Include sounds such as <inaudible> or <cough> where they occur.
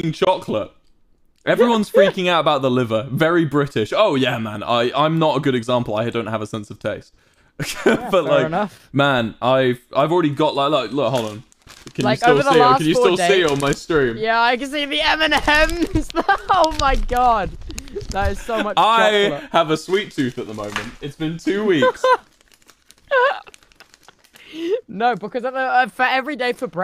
chocolate. Everyone's freaking out about the liver. Very British. Oh yeah, man. I I'm not a good example. I don't have a sense of taste. <laughs> but like, enough. man, I've I've already got like look, look hold on. Can Like, you still see it? Can you still see it on my stream? Yeah, I can see the M&Ms. <laughs> oh my god. That is so much I chocolate. have a sweet tooth at the moment. It's been two weeks. <laughs> No, because uh, for every day for breakfast.